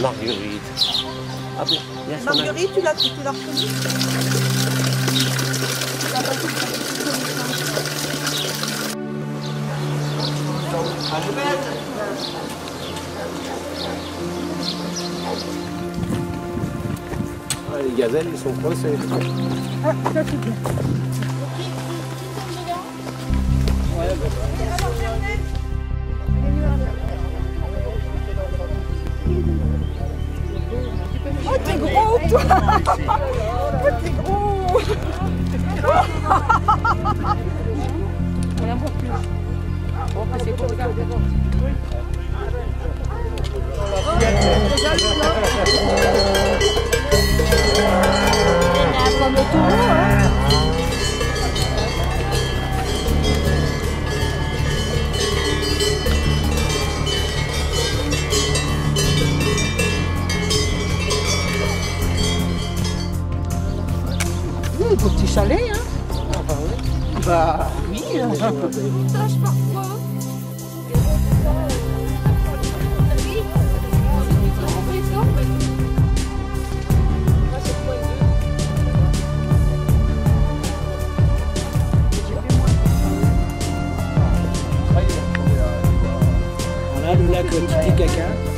Marguerite. Ah bon, il y a son Marguerite, tu l'as tu l'as reconnue Ah, les gazelles, ils sont coincés. Oh, Wow. Oui, beau petit chalet, hein Bah oui. hein. Voilà le lac Titicaca.